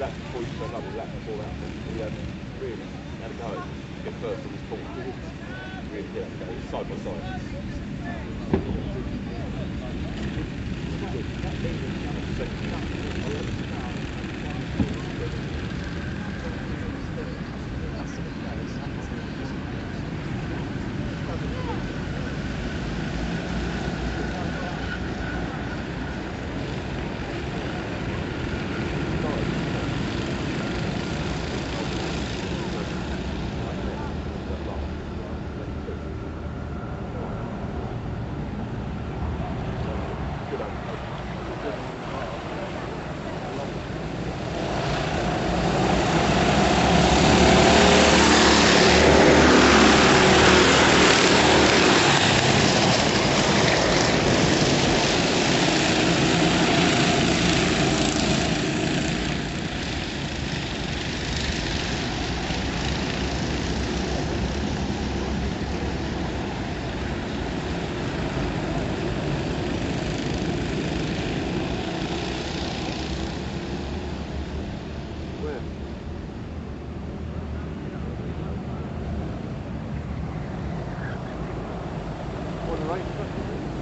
lap before you turned up, a lap before that. We had really had a go at first on this ball. Really did side by side. right.